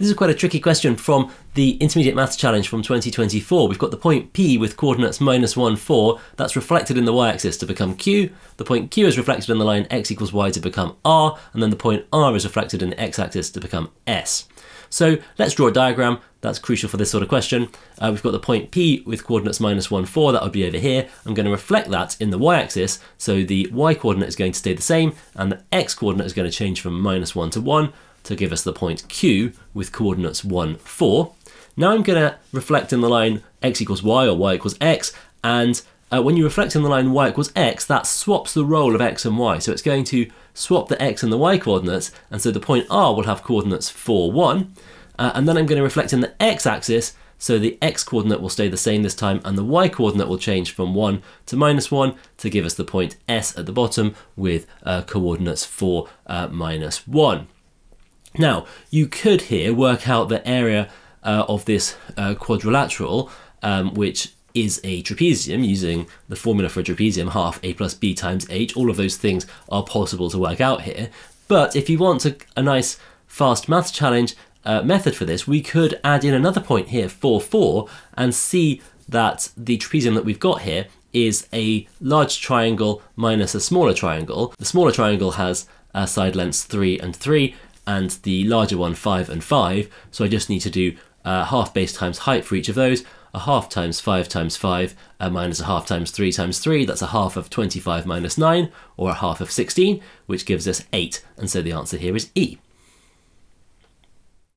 This is quite a tricky question from the Intermediate Maths Challenge from 2024. We've got the point P with coordinates minus 1, 4. That's reflected in the y-axis to become Q. The point Q is reflected in the line x equals y to become R. And then the point R is reflected in the x-axis to become S. So let's draw a diagram. That's crucial for this sort of question. Uh, we've got the point P with coordinates minus 1, 4. That would be over here. I'm going to reflect that in the y-axis. So the y-coordinate is going to stay the same. And the x-coordinate is going to change from minus 1 to 1 to give us the point Q with coordinates 1, 4. Now I'm going to reflect in the line x equals y or y equals x, and uh, when you reflect in the line y equals x, that swaps the role of x and y. So it's going to swap the x and the y coordinates, and so the point R will have coordinates 4, 1. Uh, and then I'm going to reflect in the x-axis, so the x coordinate will stay the same this time, and the y coordinate will change from 1 to minus 1 to give us the point S at the bottom with uh, coordinates 4, uh, minus 1. Now, you could here work out the area uh, of this uh, quadrilateral, um, which is a trapezium using the formula for a trapezium, half a plus b times h. All of those things are possible to work out here. But if you want a, a nice fast math challenge uh, method for this, we could add in another point here, 4, 4, and see that the trapezium that we've got here is a large triangle minus a smaller triangle. The smaller triangle has uh, side lengths 3 and 3, and the larger one 5 and 5. So I just need to do uh, half base times height for each of those. A half times 5 times 5 uh, minus a half times 3 times 3, that's a half of 25 minus 9, or a half of 16, which gives us 8. And so the answer here is E.